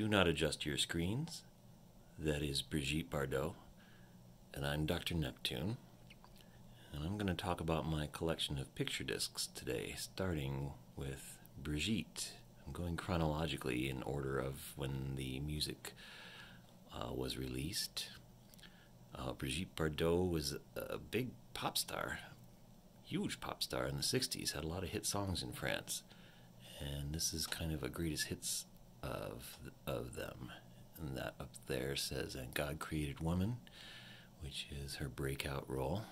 Do not adjust your screens. That is Brigitte Bardot, and I'm Dr. Neptune. And I'm going to talk about my collection of picture discs today, starting with Brigitte. I'm going chronologically in order of when the music uh, was released. Uh, Brigitte Bardot was a big pop star, huge pop star in the 60s, had a lot of hit songs in France. And this is kind of a greatest hits of, of them. And that up there says, And God Created Woman, which is her breakout role.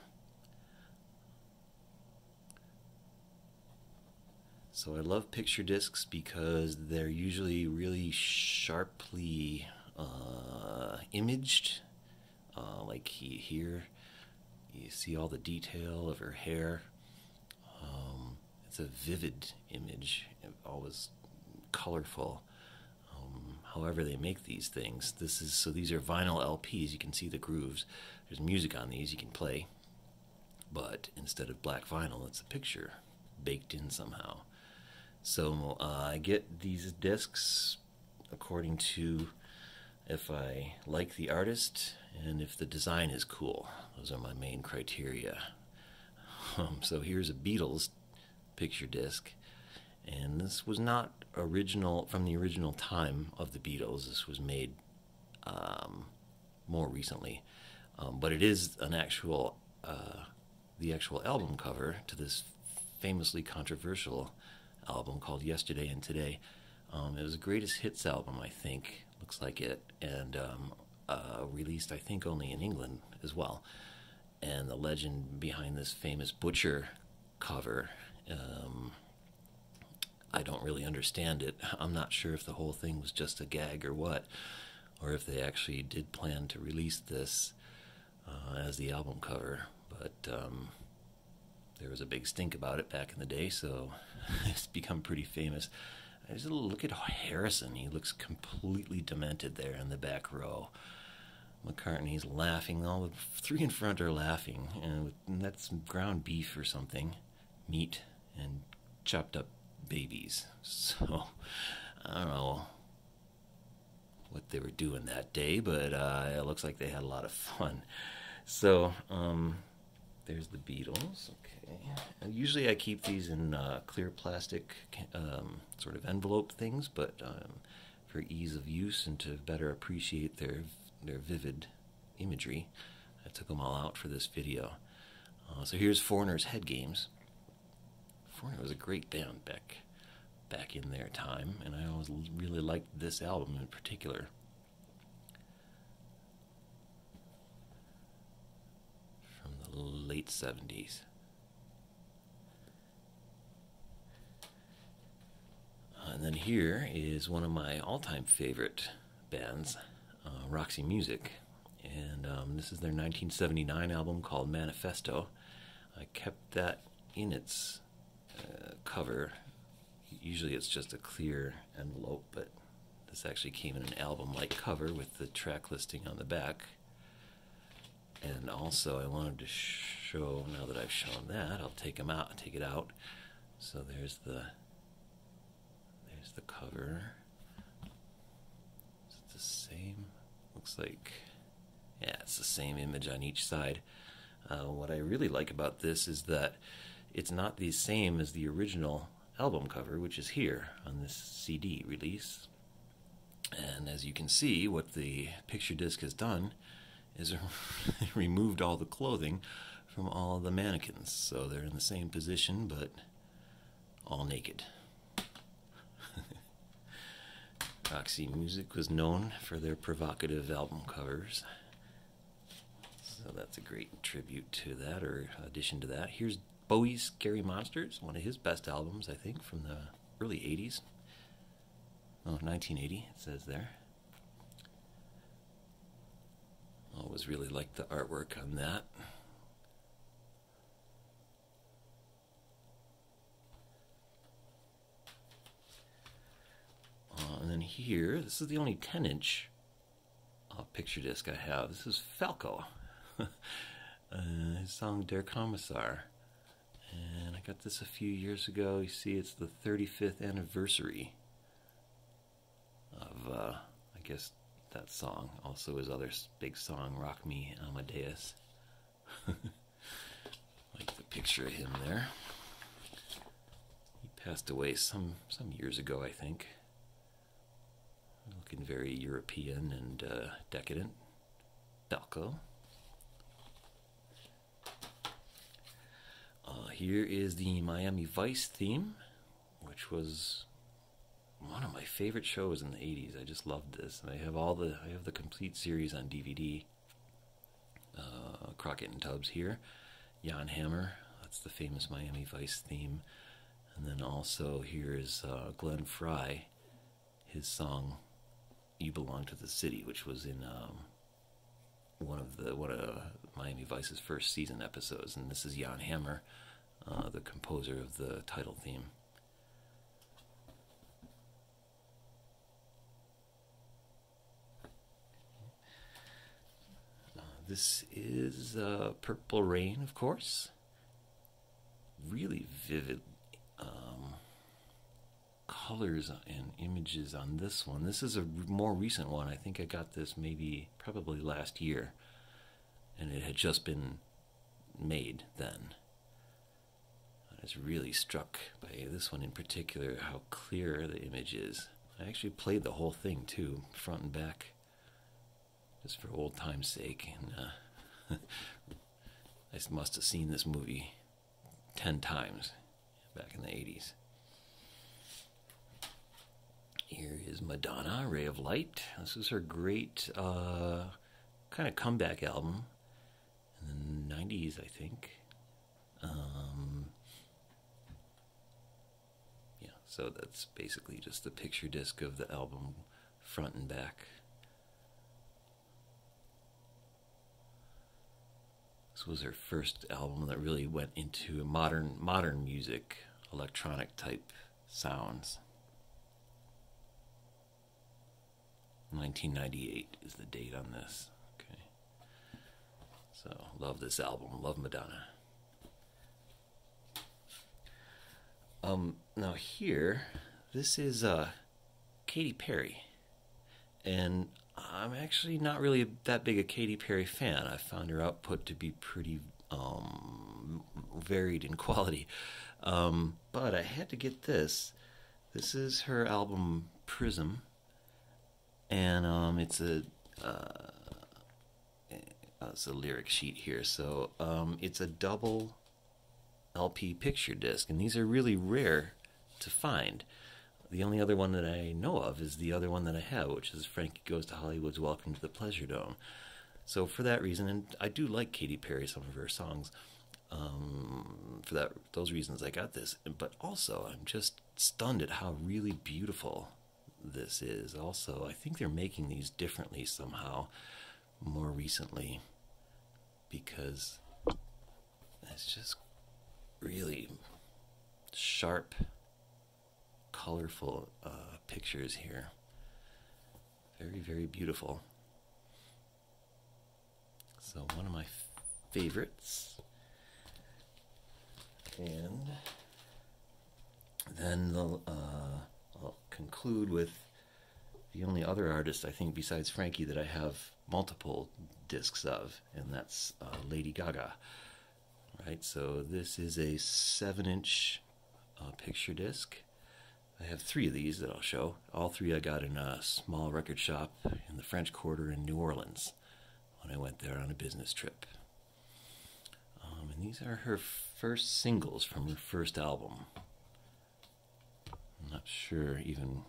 So I love picture discs because they're usually really sharply uh, imaged. Uh, like here, you see all the detail of her hair. Um, it's a vivid image, always colorful. However, they make these things. This is so these are vinyl LPs. You can see the grooves. There's music on these you can play, but instead of black vinyl, it's a picture baked in somehow. So uh, I get these discs according to if I like the artist and if the design is cool. Those are my main criteria. Um, so here's a Beatles picture disc, and this was not original from the original time of the Beatles. This was made um, more recently, um, but it is an actual uh, the actual album cover to this famously controversial album called Yesterday and Today. Um, it was a greatest hits album, I think. Looks like it, and um, uh, released, I think, only in England as well. And the legend behind this famous Butcher cover, um, I don't really understand it. I'm not sure if the whole thing was just a gag or what, or if they actually did plan to release this uh, as the album cover. But um, there was a big stink about it back in the day, so it's become pretty famous. Just look at Harrison. He looks completely demented there in the back row. McCartney's laughing. All the three in front are laughing, and that's ground beef or something, meat and chopped up babies. So I don't know what they were doing that day, but uh, it looks like they had a lot of fun. So um, there's the Beatles. Okay. Usually I keep these in uh, clear plastic um, sort of envelope things, but um, for ease of use and to better appreciate their their vivid imagery, I took them all out for this video. Uh, so here's Foreigner's Head Games. Foreigner was a great band back back in their time, and I always really liked this album in particular. From the late 70s. and then here is one of my all-time favorite bands, uh, Roxy Music, and um, this is their 1979 album called Manifesto. I kept that in its cover. Usually it's just a clear envelope, but this actually came in an album-like cover with the track listing on the back. And also, I wanted to show. Now that I've shown that, I'll take them out. Take it out. So there's the there's the cover. Is it the same? Looks like, yeah, it's the same image on each side. Uh, what I really like about this is that it's not the same as the original album cover, which is here on this CD release. And as you can see, what the picture disc has done is removed all the clothing from all the mannequins. So they're in the same position, but all naked. Roxy Music was known for their provocative album covers. So that's a great tribute to that, or addition to that. Here's Bowie's Scary Monsters, one of his best albums, I think, from the early 80s. Oh, 1980, it says there. Always really liked the artwork on that. and then here, this is the only 10 inch uh, picture disc I have. This is Falco. uh, his song Der Kommissar. Got this a few years ago. You see, it's the 35th anniversary of uh, I guess that song. Also, his other big song, Rock Me Amadeus. like the picture of him there. He passed away some, some years ago, I think. Looking very European and uh, decadent. Falco. Uh, here is the Miami Vice theme, which was one of my favorite shows in the 80s. I just loved this. And I have all the I have the complete series on DVD. Uh, Crockett and Tubbs here. Jan Hammer, that's the famous Miami Vice theme. And then also here is uh, Glenn Frey, his song "You Belong to the City," which was in um, one of the one of Miami Vice's first season episodes. And this is Jan Hammer, uh, the composer of the title theme. This is uh, Purple Rain, of course. Really vivid colors and images on this one. This is a more recent one. I think I got this maybe probably last year, and it had just been made then. I was really struck by this one in particular, how clear the image is. I actually played the whole thing too, front and back just for old time's sake. And uh, I must have seen this movie ten times back in the 80s. Here is Madonna, Ray of Light. This is her great uh, kind of comeback album in the 90s, I think. Um, yeah, so that's basically just the picture disc of the album front and back. This was her first album that really went into modern modern music, electronic type sounds. 1998 is the date on this. Okay. So, love this album. Love Madonna. Um, now here, this is uh, Katy Perry, and I'm actually not really that big a Katy Perry fan. I found her output to be pretty um, varied in quality. Um, but I had to get this. This is her album Prism, and um, it's a uh, it's a lyric sheet here. So um, it's a double LP picture disc, and these are really rare to find. The only other one that I know of is the other one that I have, which is Frankie Goes to Hollywood's Welcome to the Pleasuredome. So for that reason, and I do like Katy Perry, some of her songs. Um, for that those reasons, I got this. But also, I'm just stunned at how really beautiful this is. Also, I think they're making these differently somehow more recently because it's just really sharp colorful uh, pictures here. Very, very beautiful. So, one of my favorites. And then the, uh, conclude with the only other artist I think besides Frankie that I have multiple discs of, and that's uh, Lady Gaga. Right, so this is a seven inch uh, picture disc I have three of these that I'll show. All three I got in a small record shop in the French Quarter in New Orleans when I went there on a business trip. Um, and these are her first singles from her first album. I'm not sure even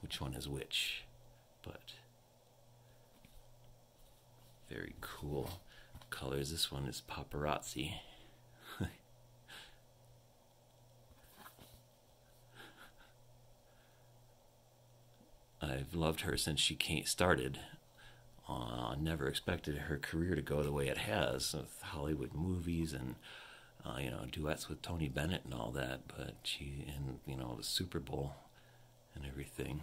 which one is which, but very cool colors. This one is Paparazzi. I've loved her since she came, started. Uh, never expected her career to go the way it has with Hollywood movies and uh, you know duets with Tony Bennett and all that. But she and you know the Super Bowl and everything.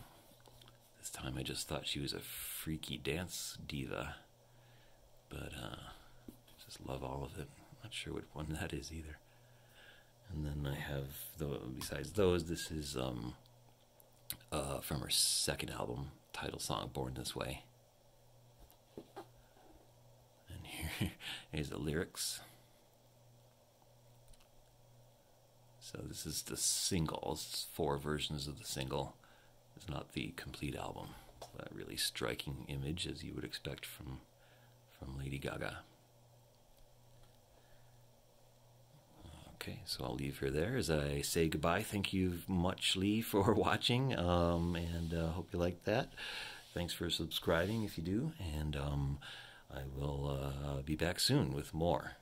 This time I just thought she was a freaky dance diva, but uh, just love all of it. Not sure which one that is either. And then I have the besides those, this is um, uh, from her second album, title song, Born This Way. And here's the lyrics. So this is the single. It's four versions of the single. It's not the complete album. A really striking image, as you would expect from from Lady Gaga. Okay, so I'll leave her there as I say goodbye. Thank you much, Lee, for watching, um, and uh, hope you liked that. Thanks for subscribing if you do, and um, I will uh, be back soon with more.